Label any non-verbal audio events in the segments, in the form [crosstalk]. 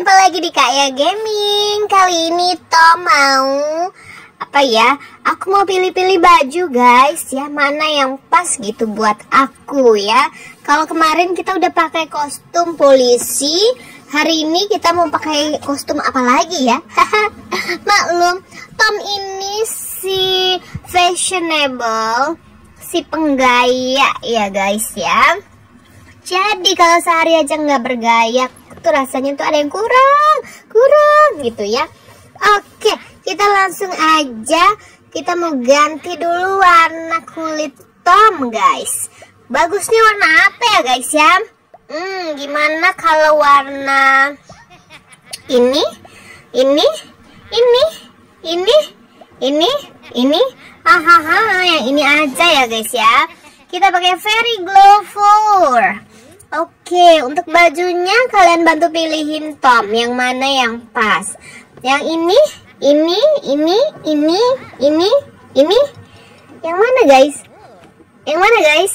jumpa lagi di Kaya Gaming. Kali ini Tom mau Apa ya Aku mau pilih-pilih baju guys. Ya mana yang pas gitu buat aku ya. Kalau kemarin kita udah pakai kostum polisi Hari ini kita mau pakai kostum apa lagi ya? [laughs] Maklum Tom ini si fashionable Si penggaya ya guys ya. Jadi kalau sehari aja nggak bergaya tuh rasanya tuh ada yang kurang, kurang gitu ya. Oke, kita langsung aja kita mau ganti dulu warna kulit Tom guys. Bagusnya warna apa ya guys ya? Hmm, gimana kalau warna ini, ini, ini, ini, ini, ini, hahaha, yang ini aja ya guys ya. Kita pakai Fairy Glow 4. Oke, untuk bajunya kalian bantu pilihin Tom yang mana yang pas. Yang ini, ini, ini, ini, ini, ini. Yang mana guys? Yang mana guys?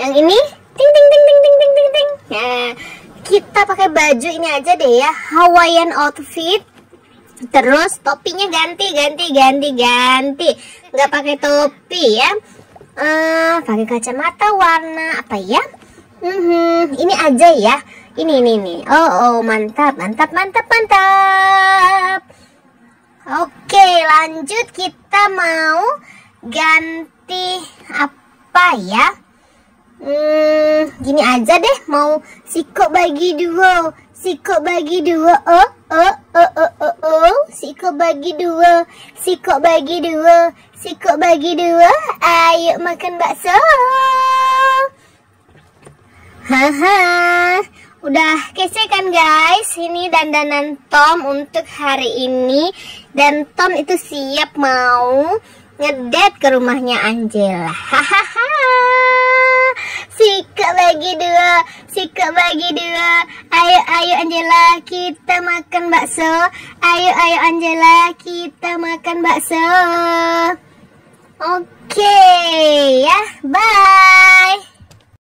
Yang ini? Ting ting ting ting ting ting ting ting. Nah, kita pakai baju ini aja deh ya, Hawaiian outfit. Terus topinya ganti, ganti, ganti, ganti. Nggak pakai topi ya. Uh, pakai kacamata warna apa ya? Hmm, ini aja ya. Ini ini ini. Oh oh mantap mantap mantap mantap. Oke lanjut kita mau ganti apa ya? Hmm, gini aja deh mau siko bagi dua, siko bagi dua, oh oh oh oh oh oh, siko bagi dua, siko bagi dua, siko bagi dua, ayo makan bakso. Haha, udah kece kan guys? Ini dandanan Tom untuk hari ini dan Tom itu siap mau ngedet ke rumahnya Angela. Hahaha. Sika bagi dua, sika bagi dua. Ayo ayo Angela, kita makan bakso. Ayo ayo Angela, kita makan bakso. Oke okay, ya, bye.